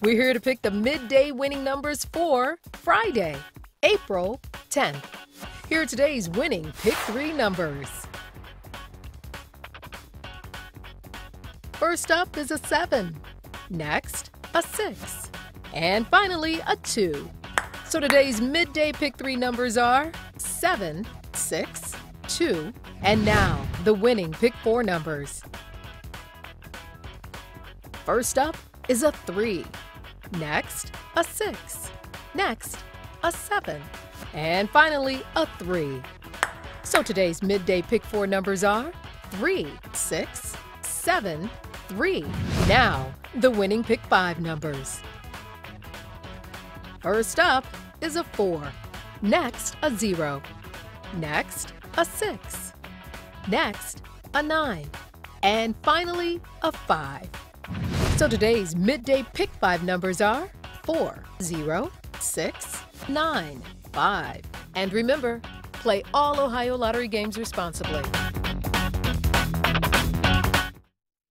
We're here to pick the midday winning numbers for Friday, April 10th. Here are today's winning Pick 3 numbers. First up is a 7. Next, a 6. And finally, a 2. So today's midday Pick 3 numbers are 7, 6, 2, and now the winning Pick 4 numbers. First up is a 3. Next, a 6. Next, a 7. And finally, a 3. So today's midday pick four numbers are 3, 6, 7, 3. Now, the winning pick five numbers. First up is a 4. Next, a 0. Next, a 6. Next, a 9. And finally, a 5. So today's midday pick five numbers are 4, 0, 6, 9, 5. And remember, play all Ohio Lottery games responsibly.